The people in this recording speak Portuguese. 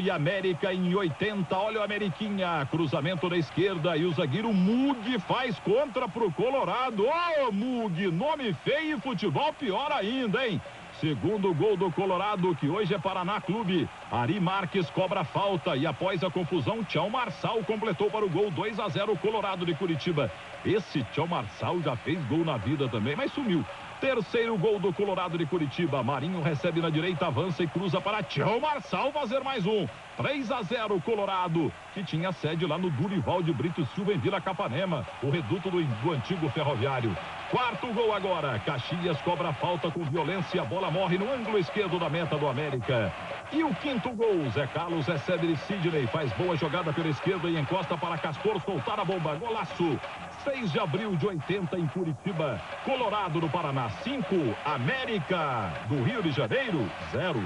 E América em 80, olha o Ameriquinha, cruzamento na esquerda e o zagueiro Mug faz contra pro Colorado. Ô, oh, Mug, nome feio e futebol pior ainda, hein? Segundo gol do Colorado, que hoje é Paraná Clube. Ari Marques cobra falta e após a confusão, Tchau Marçal completou para o gol 2 a 0 Colorado de Curitiba. Esse Tchau Marçal já fez gol na vida também, mas sumiu. Terceiro gol do Colorado de Curitiba. Marinho recebe na direita, avança e cruza para Tião Marçal fazer mais um. 3 a 0 Colorado, que tinha sede lá no Durival de Brito Silva em Vila Capanema, o reduto do, do antigo ferroviário. Quarto gol agora. Caxias cobra falta com violência. A bola morre no ângulo esquerdo da meta do América. E o quinto gol. Zé Carlos recebe de Sidney. Faz boa jogada pela esquerda e encosta para Castor soltar a bomba. Golaço. 6 de abril de 80 em Curitiba. Colorado do Paraná 5. América do Rio de Janeiro 0.